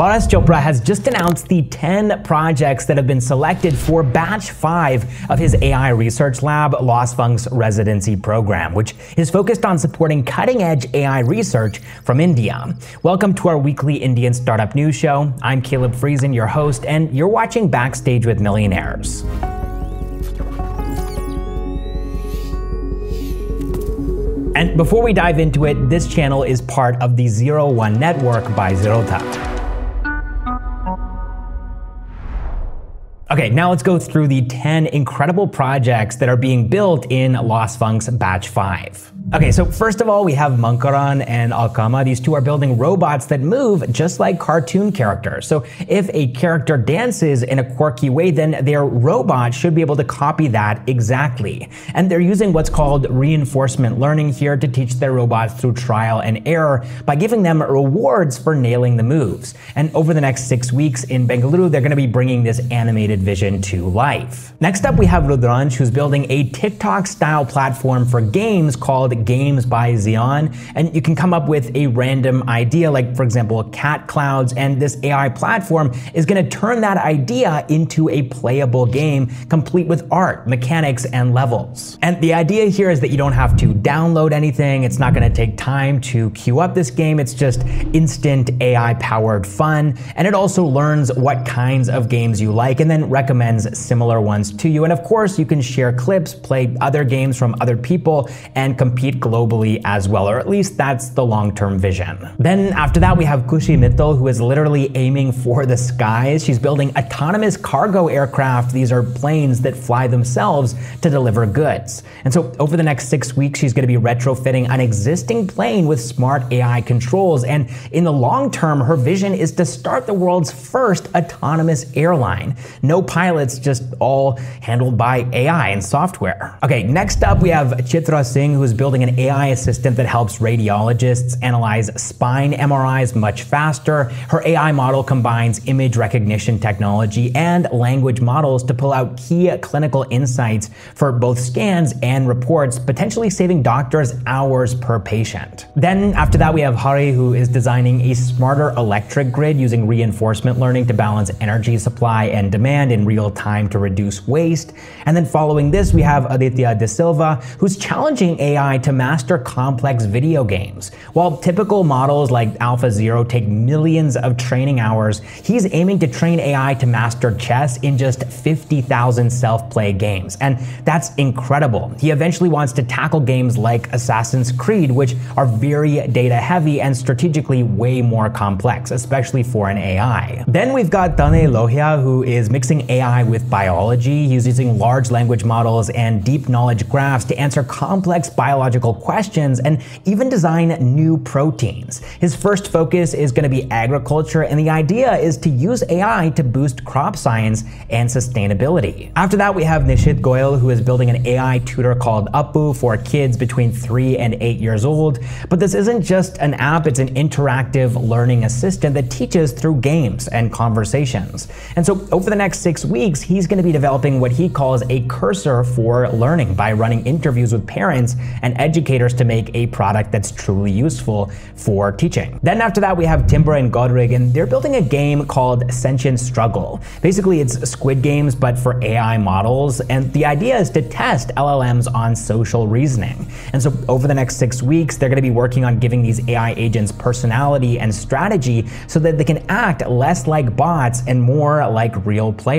Paras Chopra has just announced the 10 projects that have been selected for Batch 5 of his AI research lab, Lossfunk's residency program, which is focused on supporting cutting edge AI research from India. Welcome to our weekly Indian startup news show. I'm Caleb Friesen, your host, and you're watching Backstage with Millionaires. And before we dive into it, this channel is part of the Zero One Network by Zerodha. Okay, now let's go through the 10 incredible projects that are being built in Lossfunk's Batch 5. Okay, so first of all, we have Mankaran and Alkama. These two are building robots that move just like cartoon characters. So if a character dances in a quirky way, then their robot should be able to copy that exactly. And they're using what's called reinforcement learning here to teach their robots through trial and error by giving them rewards for nailing the moves. And over the next six weeks in Bengaluru, they're going to be bringing this animated vision to life. Next up, we have Rudransh, who's building a TikTok-style platform for games called Games by Xeon, and you can come up with a random idea, like for example, cat clouds, and this AI platform is gonna turn that idea into a playable game, complete with art, mechanics, and levels. And the idea here is that you don't have to download anything, it's not gonna take time to queue up this game, it's just instant AI-powered fun, and it also learns what kinds of games you like, and then recommends similar ones to you. And of course, you can share clips, play other games from other people, and compete globally as well, or at least that's the long-term vision. Then after that, we have Kushi Mittal, who is literally aiming for the skies. She's building autonomous cargo aircraft. These are planes that fly themselves to deliver goods. And so over the next six weeks, she's going to be retrofitting an existing plane with smart AI controls. And in the long term, her vision is to start the world's first autonomous airline. No pilots, just all handled by AI and software. Okay, next up, we have Chitra Singh, who's building an AI assistant that helps radiologists analyze spine MRIs much faster. Her AI model combines image recognition technology and language models to pull out key clinical insights for both scans and reports, potentially saving doctors hours per patient. Then after that, we have Hari, who is designing a smarter electric grid using reinforcement learning to balance energy supply and demand in real time to reduce waste. And then following this, we have Aditya De Silva, who's challenging AI to master complex video games. While typical models like AlphaZero take millions of training hours, he's aiming to train AI to master chess in just 50,000 self-play games. And that's incredible. He eventually wants to tackle games like Assassin's Creed, which are very data heavy and strategically way more complex, especially for an AI. Then we've got Tanay Lohia, who is mixing AI with biology. He's using large language models and deep knowledge graphs to answer complex biological questions and even design new proteins. His first focus is going to be agriculture, and the idea is to use AI to boost crop science and sustainability. After that, we have Nishit Goyal, who is building an AI tutor called Apu for kids between 3 and 8 years old. But this isn't just an app, it's an interactive learning assistant that teaches through games and conversations. And so over the next six weeks, he's going to be developing what he calls a cursor for learning by running interviews with parents and educators to make a product that's truly useful for teaching. Then after that, we have Timber and Godrig, and they're building a game called Sentient Struggle. Basically, it's Squid Games, but for AI models, and the idea is to test LLMs on social reasoning. And so over the next six weeks, they're gonna be working on giving these AI agents personality and strategy so that they can act less like bots and more like real players.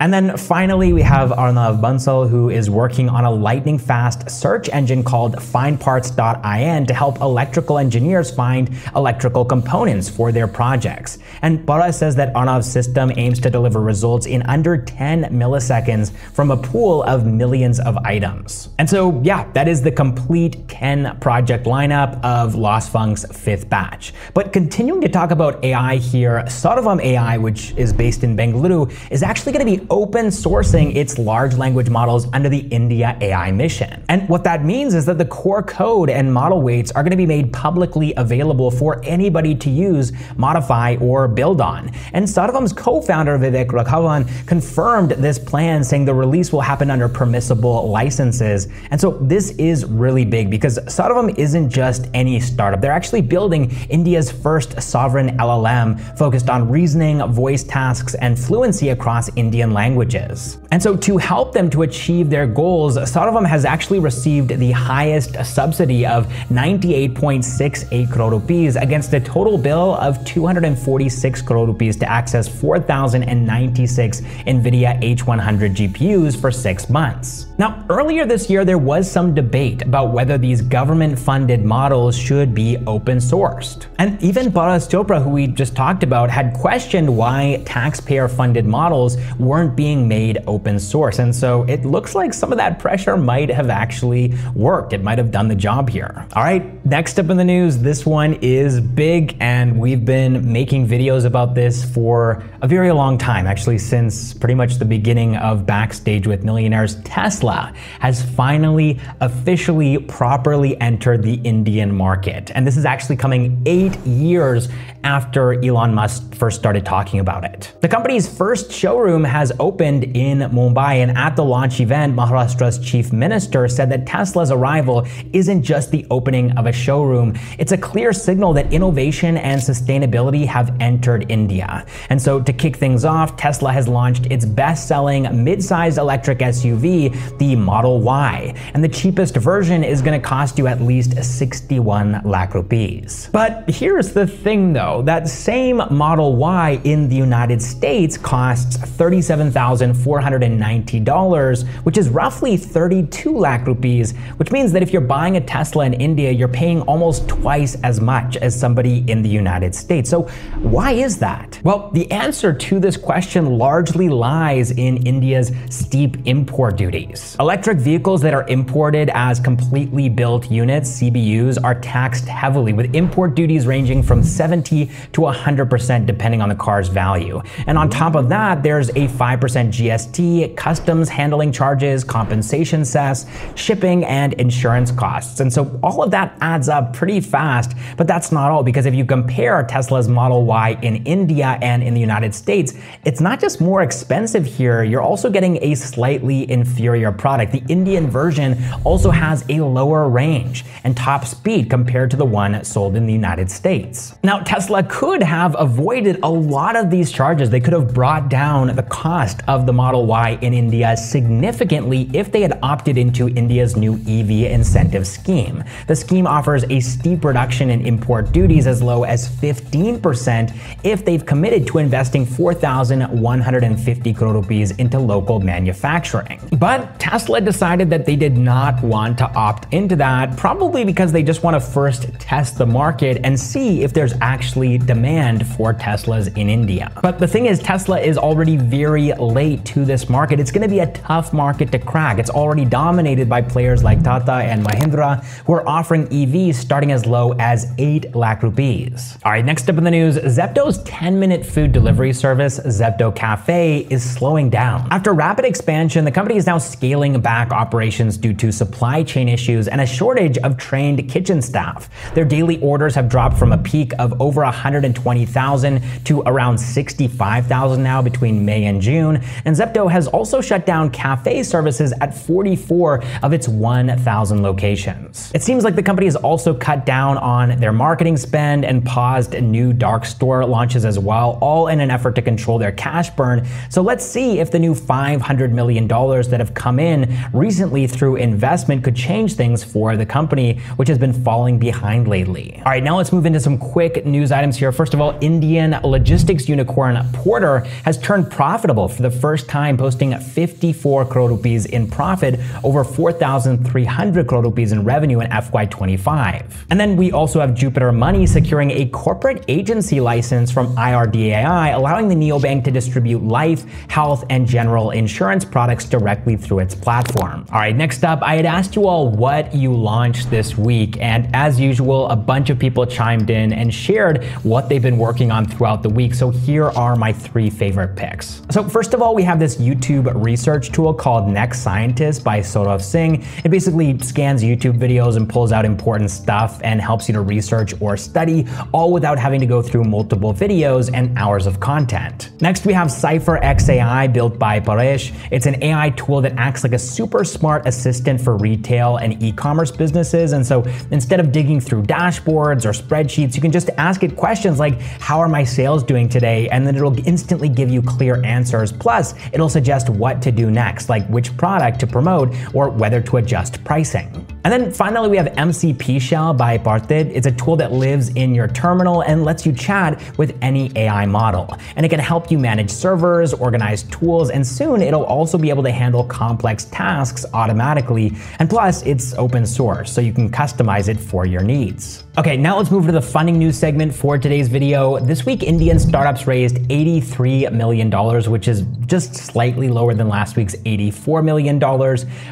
And then finally, we have Arnav Bansal, who is working on a lightning fast search engine called findparts.in to help electrical engineers find electrical components for their projects. And Paras says that Arnav's system aims to deliver results in under 10 milliseconds from a pool of millions of items. And so, yeah, that is the complete 10 project lineup of Lossfunk's fifth batch. But continuing to talk about AI here, Sarvam AI, which is based in Bengaluru, is actually going to be open sourcing its large language models under the India AI mission. And what that means is that the core code and model weights are going to be made publicly available for anybody to use, modify, or build on. And Sarvam's co-founder Vivek Raghavan confirmed this plan, saying the release will happen under permissible licenses. And so this is really big because Sarvam isn't just any startup. They're actually building India's first sovereign LLM focused on reasoning, voice tasks, and fluency across Indian languages. And so to help them to achieve their goals, Sarvam has actually received the highest subsidy of 98.68 crore rupees against a total bill of 246 crore rupees to access 4,096 NVIDIA H100 GPUs for six months. Now, earlier this year, there was some debate about whether these government-funded models should be open sourced. And even Paras Chopra, who we just talked about, had questioned why taxpayer-funded models weren't being made open source. And so it looks like some of that pressure might have actually worked. It might have done the job here. All right, next up in the news, this one is big, and we've been making videos about this for a very long time, actually since pretty much the beginning of Backstage with Millionaires. Tesla has finally officially properly entered the Indian market. And this is actually coming eight years after Elon Musk first started talking about it. The company's first showroom has opened in Mumbai, and at the launch event, Maharashtra's chief minister said that Tesla's arrival isn't just the opening of a showroom, it's a clear signal that innovation and sustainability have entered India. And so, to kick things off, Tesla has launched its best selling mid sized electric SUV, the Model Y, and the cheapest version is going to cost you at least 61 lakh rupees. But here's the thing though that same Model Y in the United States costs $37,490, which is roughly 32 lakh rupees, which means that if you're buying a Tesla in India, you're paying almost twice as much as somebody in the United States. So why is that? Well, the answer to this question largely lies in India's steep import duties. Electric vehicles that are imported as completely built units, CBUs, are taxed heavily with import duties ranging from 70 to 100% depending on the car's value. And on top of that, a 5% GST, customs handling charges, compensation cess, shipping, and insurance costs. And so all of that adds up pretty fast, but that's not all because if you compare Tesla's Model Y in India and in the United States, it's not just more expensive here, you're also getting a slightly inferior product. The Indian version also has a lower range and top speed compared to the one sold in the United States. Now, Tesla could have avoided a lot of these charges. They could have brought down the cost of the Model Y in India significantly if they had opted into India's new EV incentive scheme. The scheme offers a steep reduction in import duties as low as 15% if they've committed to investing 4,150 crore rupees into local manufacturing. But Tesla decided that they did not want to opt into that, probably because they just want to first test the market and see if there's actually demand for Teslas in India. But the thing is, Tesla is already very late to this market. It's going to be a tough market to crack. It's already dominated by players like Tata and Mahindra, who are offering EVs starting as low as 8 lakh rupees. All right, next up in the news, Zepto's 10-minute food delivery service, Zepto Cafe, is slowing down. After rapid expansion, the company is now scaling back operations due to supply chain issues and a shortage of trained kitchen staff. Their daily orders have dropped from a peak of over 120,000 to around 65,000 now between May and June. And Zepto has also shut down cafe services at 44 of its 1,000 locations. It seems like the company has also cut down on their marketing spend and paused new dark store launches as well, all in an effort to control their cash burn. So let's see if the new $500 million that have come in recently through investment could change things for the company, which has been falling behind lately. All right, now let's move into some quick news items here. First of all, Indian logistics unicorn Porter has turned profitable for the first time, posting 54 crore rupees in profit over 4,300 crore rupees in revenue in FY25. And then we also have Jupiter Money securing a corporate agency license from IRDAI, allowing the neobank to distribute life, health, and general insurance products directly through its platform. All right, next up, I had asked you all what you launched this week, and as usual, a bunch of people chimed in and shared what they've been working on throughout the week. So here are my three favorite picks. So first of all, we have this YouTube research tool called Next Scientist by Saurav Singh. It basically scans YouTube videos and pulls out important stuff and helps you to research or study, all without having to go through multiple videos. and hours of content. Next, we have Cypher XAI built by Paresh. It's an AI tool that acts like a super smart assistant for retail and e-commerce businesses. And so instead of digging through dashboards or spreadsheets, you can just ask it questions like, how are my sales doing today? And then it'll instantly give you clear answers. Plus, it'll suggest what to do next, like which product to promote or whether to adjust pricing. And then finally, we have MCP Shell by Parthed. It's a tool that lives in your terminal and lets you chat with any AI model. And it can help you manage servers, organize tools, and soon it'll also be able to handle complex tasks automatically. And plus, it's open source, so you can customize it for your needs. Okay, now let's move to the funding news segment for today's video. This week, Indian startups raised $83 million, which is just slightly lower than last week's $84 million,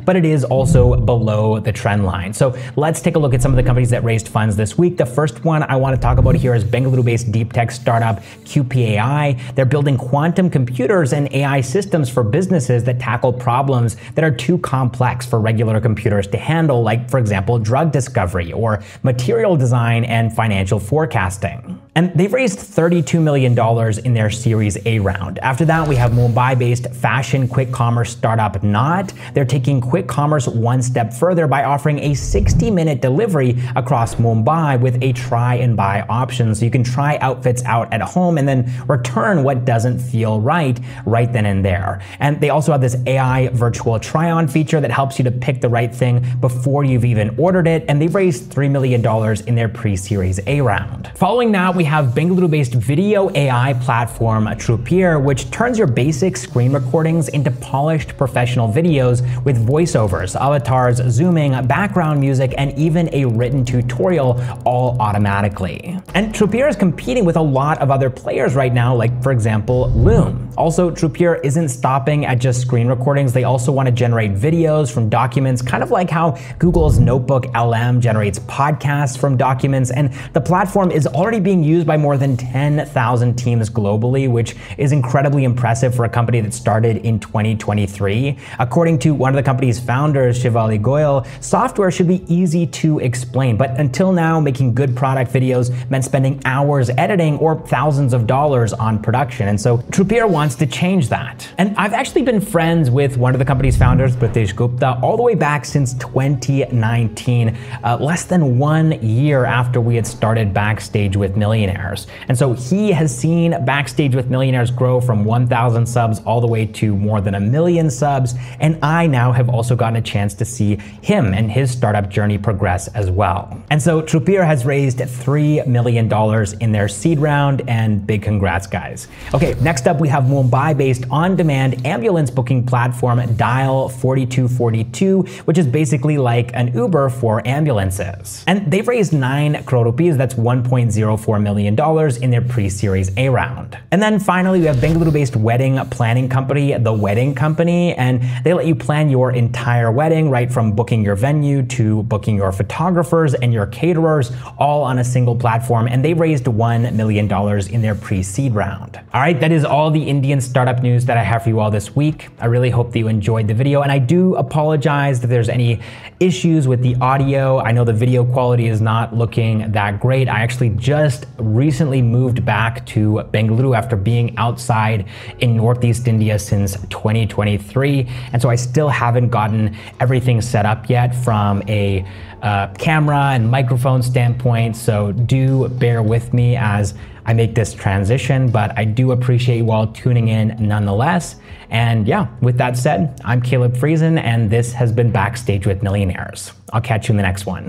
but it is also below the trend line. So let's take a look at some of the companies that raised funds this week. The first one I want to talk about here is Bengaluru-based deep tech startup QpiAI. They're building quantum computers and AI systems for businesses that tackle problems that are too complex for regular computers to handle, like, for example, drug discovery or material design and financial forecasting. And they've raised $32 million in their Series A round. After that, we have Mumbai based fashion quick commerce startup Knot. They're taking quick commerce one step further by offering a 60 minute delivery across Mumbai with a try and buy option. So you can try outfits out at home and then return what doesn't feel right right then and there. And they also have this AI virtual try on feature that helps you to pick the right thing before you've even ordered it. And they've raised $3 million in their pre Series A round. Following that, we have Bengaluru-based video AI platform Trupeer, which turns your basic screen recordings into polished professional videos with voiceovers, avatars, zooming, background music, and even a written tutorial all automatically. And Trupeer is competing with a lot of other players right now, like for example, Loom. Also, Trupeer isn't stopping at just screen recordings. They also want to generate videos from documents, kind of like how Google's Notebook LM generates podcasts from documents. And the platform is already being used by more than 10,000 teams globally, which is incredibly impressive for a company that started in 2023. According to one of the company's founders, Shivali Goyal, software should be easy to explain. But until now, making good product videos meant spending hours editing or thousands of dollars on production. And so Trupeer wants to change that. And I've actually been friends with one of the company's founders, Pritesh Gupta, all the way back since 2019, uh, less than one year after we had started Backstage with Millionaires. And so he has seen Backstage with Millionaires grow from 1,000 subs all the way to more than a million subs. And I now have also gotten a chance to see him and his startup journey progress as well. And so Trupeer has raised $3 million in their seed round, and big congrats, guys. Okay, next up we have Mumbai based on demand ambulance booking platform Dial 4242, which is basically like an Uber for ambulances. And they've raised 9 crore rupees, that's $1.04 million in their pre Series A round. And then finally, we have Bengaluru based wedding planning company, The Wedding Company, and they let you plan your entire wedding, right from booking your venue to booking your photographers and your caterers, all on a single platform. And they raised $1 million in their pre seed round. All right, that is all the Indian startup news that I have for you all this week. I really hope that you enjoyed the video, and I do apologize if there's any issues with the audio. I know the video quality is not looking that great. I actually just recently moved back to Bengaluru after being outside in Northeast India since 2023, and so I still haven't gotten everything set up yet from a uh, camera and microphone standpoint, so do bear with me as I make this transition, but I do appreciate you all tuning in nonetheless. And yeah, with that said, I'm Caleb Friesen, and this has been Backstage with Millionaires. I'll catch you in the next one.